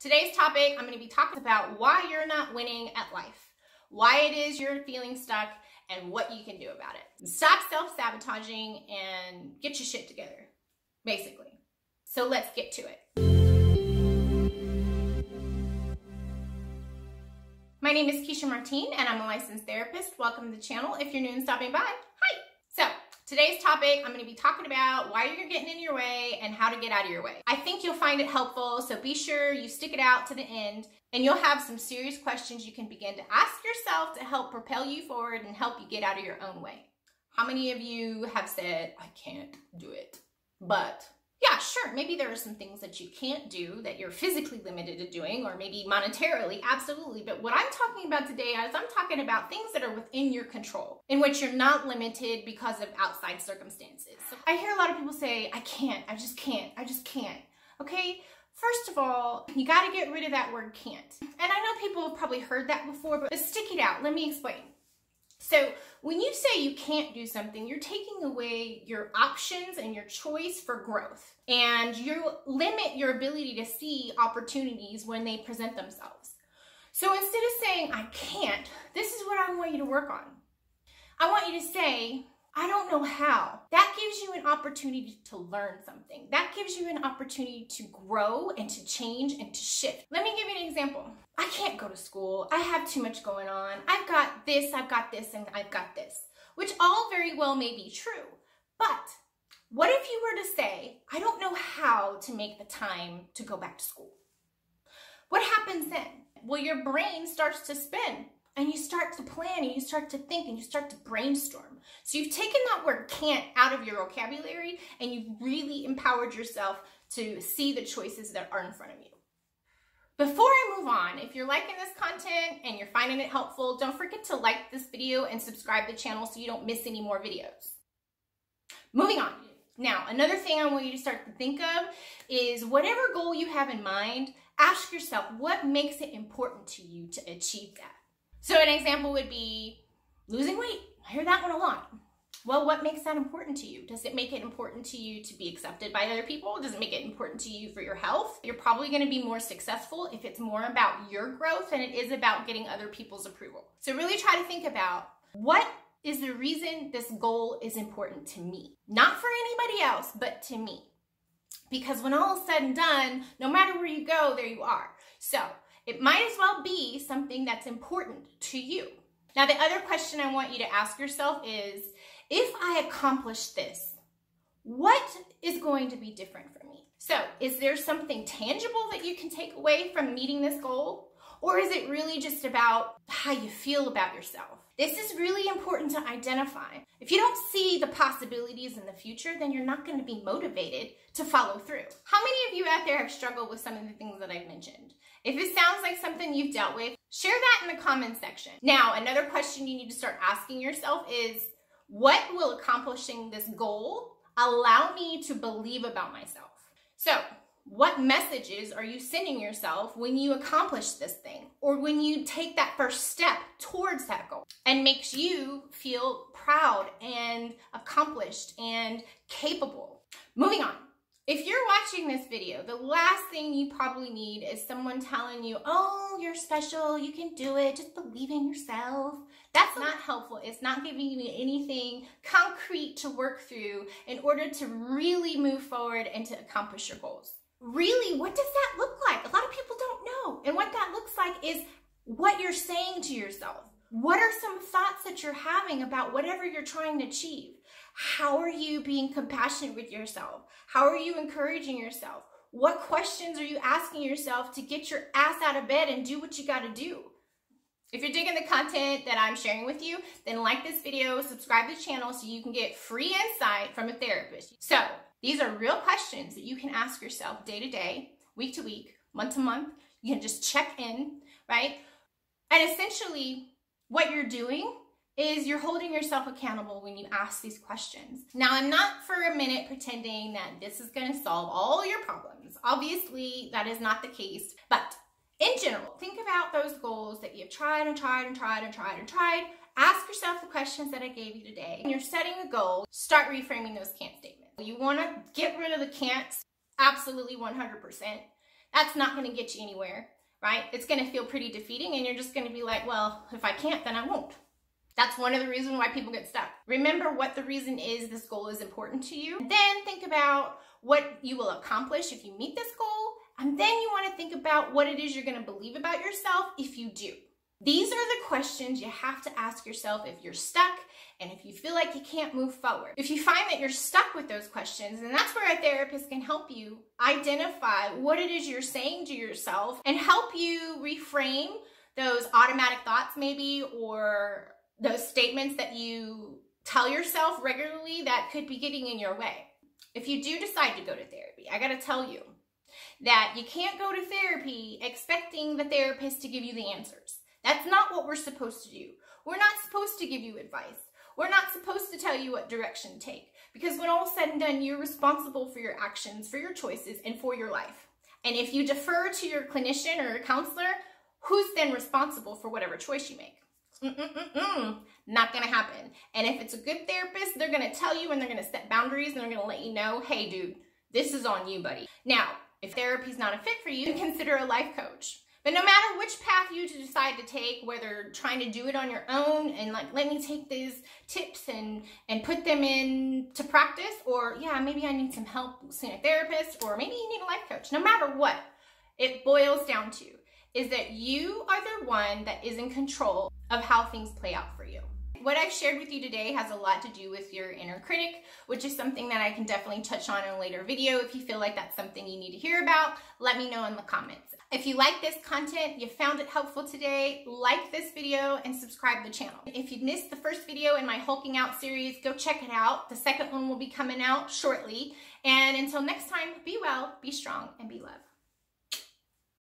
today's topic, I'm going to be talking about why you're not winning at life, why it is you're feeling stuck, and what you can do about it. Stop self sabotaging and get your shit together, basically. So let's get to it. My name is Kesha Martin, and I'm a licensed therapist. Welcome to the channel. If you're new and stopping by, Today's topic, I'm going to be talking about why you're getting in your way and how to get out of your way. I think you'll find it helpful, so be sure you stick it out to the end and you'll have some serious questions you can begin to ask yourself to help propel you forward and help you get out of your own way. How many of you have said, I can't do it, but yeah, sure, maybe there are some things that you can't do that you're physically limited to doing, or maybe monetarily, absolutely. But what I'm talking about today is I'm talking about things that are within your control, in which you're not limited because of outside circumstances. So I hear a lot of people say, I can't, I just can't, I just can't. Okay, First of all, you got to get rid of that word can't. And I know people have probably heard that before, but stick it out. Let me explain. So when you say you can't do something, you're taking away your options and your choice for growth. And you limit your ability to see opportunities when they present themselves. So instead of saying, I can't, this is what I want you to work on. I want you to say, I don't know how. That gives you an opportunity to learn something. That gives you an opportunity to grow and to change and to shift. Let me give you an example. To school. I have too much going on. I've got this, I've got this, and I've got this, which all very well may be true. But what if you were to say, I don't know how to make the time to go back to school? What happens then? Well, your brain starts to spin and you start to plan and you start to think and you start to brainstorm. So you've taken that word can't out of your vocabulary and you've really empowered yourself to see the choices that are in front of you. Before I move on, if you're liking this content and you're finding it helpful, don't forget to like this video and subscribe to the channel so you don't miss any more videos. Moving on. Now, another thing I want you to start to think of is whatever goal you have in mind, ask yourself what makes it important to you to achieve that. So an example would be losing weight. I hear that one a lot. Well, what makes that important to you? Does it make it important to you to be accepted by other people? Does it make it important to you for your health? You're probably going to be more successful if it's more about your growth than it is about getting other people's approval. So really try to think about what is the reason this goal is important to me? Not for anybody else, but to me. Because when all is said and done, no matter where you go, there you are. So it might as well be something that's important to you. Now, the other question I want you to ask yourself is if I accomplish this, what is going to be different for me? So, is there something tangible that you can take away from meeting this goal? Or is it really just about how you feel about yourself? This is really important to identify. If you don't see the possibilities in the future, then you're not going to be motivated to follow through. How many of you out there have struggled with some of the things that I've mentioned? If it sounds like something you've dealt with, share that in the comments section. Now, another question you need to start asking yourself is, what will accomplishing this goal allow me to believe about myself? So, what messages are you sending yourself when you accomplish this thing or when you take that first step towards that goal and makes you feel proud and accomplished and capable? Moving on. If you're watching this video, the last thing you probably need is someone telling you, oh, you're special, you can do it, just believe in yourself. That's not helpful. It's not giving you anything concrete to work through in order to really move forward and to accomplish your goals. Really, what does that look like? A lot of people don't know. And what that looks like is what you're saying to yourself. What are some thoughts that you're having about whatever you're trying to achieve? How are you being compassionate with yourself? How are you encouraging yourself? What questions are you asking yourself to get your ass out of bed and do what you got to do? If you're digging the content that I'm sharing with you, then like this video, subscribe to the channel so you can get free insight from a therapist. So these are real questions that you can ask yourself day to day, week to week, month to month. You can just check in, right? And essentially what you're doing is you're holding yourself accountable when you ask these questions. Now, I'm not for a minute pretending that this is going to solve all your problems. Obviously, that is not the case, but in general, think about those goals that you've tried and tried and tried and tried and tried. Ask yourself the questions that I gave you today. When you're setting a goal, start reframing those can't statements. You want to get rid of the can'ts, absolutely 100%. That's not going to get you anywhere, right? It's going to feel pretty defeating and you're just going to be like, well, if I can't, then I won't. That's one of the reasons why people get stuck. Remember what the reason is this goal is important to you. Then think about what you will accomplish if you meet this goal. And then you want to think about what it is you're going to believe about yourself if you do. These are the questions you have to ask yourself if you're stuck and if you feel like you can't move forward. If you find that you're stuck with those questions, then that's where a therapist can help you identify what it is you're saying to yourself and help you reframe those automatic thoughts maybe or those statements that you tell yourself regularly that could be getting in your way. If you do decide to go to therapy, I got to tell you that you can't go to therapy expecting the therapist to give you the answers. That's not what we're supposed to do. We're not supposed to give you advice. We're not supposed to tell you what direction to take because when all said and done, you're responsible for your actions, for your choices, and for your life. And if you defer to your clinician or your counselor, who's then responsible for whatever choice you make? Mm-mm-mm-mm. Not gonna happen. And if it's a good therapist, they're gonna tell you and they're gonna set boundaries and they're gonna let you know, hey, dude, this is on you, buddy. Now, if therapy's not a fit for you, consider a life coach. But no matter which path you decide to take, whether trying to do it on your own and like, let me take these tips and, and put them in to practice, or yeah, maybe I need some help seeing a therapist, or maybe you need a life coach. No matter what, it boils down to is that you are the one that is in control of how things play out for you. What I've shared with you today has a lot to do with your inner critic, which is something that I can definitely touch on in a later video. If you feel like that's something you need to hear about, let me know in the comments. If you like this content, you found it helpful today, like this video and subscribe to the channel. If you missed the first video in my Hulking Out series, go check it out. The second one will be coming out shortly. And until next time, be well, be strong, and be loved.